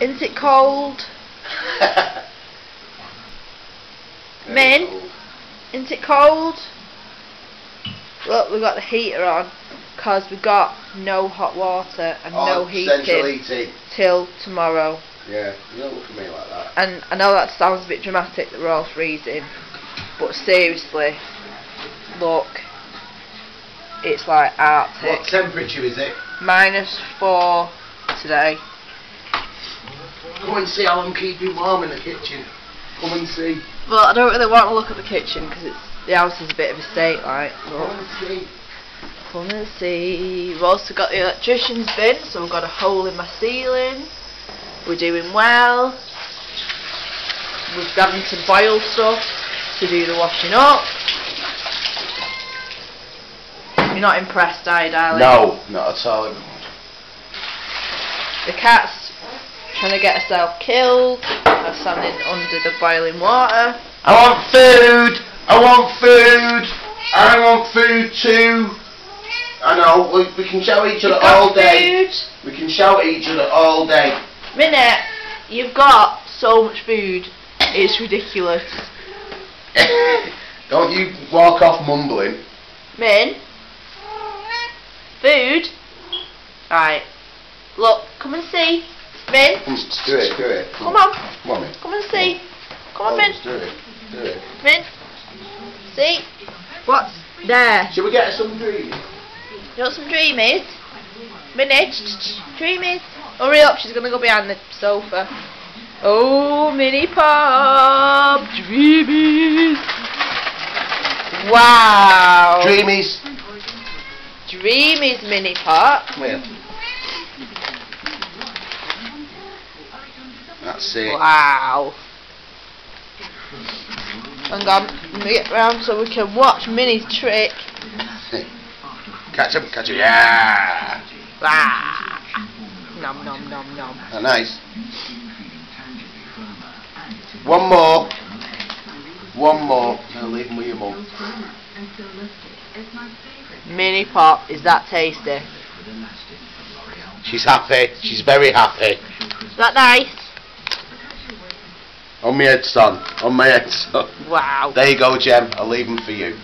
Isn't it cold? Min? Isn't it cold? Look, we've got the heater on because we've got no hot water and oh, no heating. till tomorrow. Yeah, you don't look at me like that. And I know that sounds a bit dramatic that we're all freezing, but seriously, look, it's like Arctic. What temperature is it? Minus four today. Come and see how I'm keeping warm in the kitchen. Come and see. Well, I don't really want to look at the kitchen because it's the house is a bit of a state, like. Come Look. and see. Come and see. We've also got the electrician's bin, so we've got a hole in my ceiling. We're doing well. We've having to boil stuff to do the washing up. You're not impressed, are you, darling? No, not at all. The cat's trying to get herself killed. I'm standing under the boiling water. I want food! I want food! I want food too! I know, we, we can shout at each other all day. food. We can shout at each other all day. Minute, you've got so much food. It's ridiculous. Don't you walk off mumbling. Min? Food? Right. Look, come and see. Min? Do it, do it. Come on. Come on, Min. Come and see. Come on, Min. do it. Do it. Min. See? What's there? Shall we get some dreams? You want some dreamies? Eh? Minnie? Eh? Dreamies? Eh? Hurry up, she's gonna go behind the sofa. Oh, mini pop dreamies. Wow. Dreamies. Dreamies mini pop. Come That's it. Wow. Hang on, let me get round so we can watch Minnie's trick. Catch him, catch him. Yeah. Ah. Nom nom nom nom. Oh, nice. One more. One more. I'll leave him with your mum. Mini pop, is that tasty? She's happy. She's very happy. Is that nice? On my head, son. On my head, son. Wow. There you go, Gem. I'll leave them for you.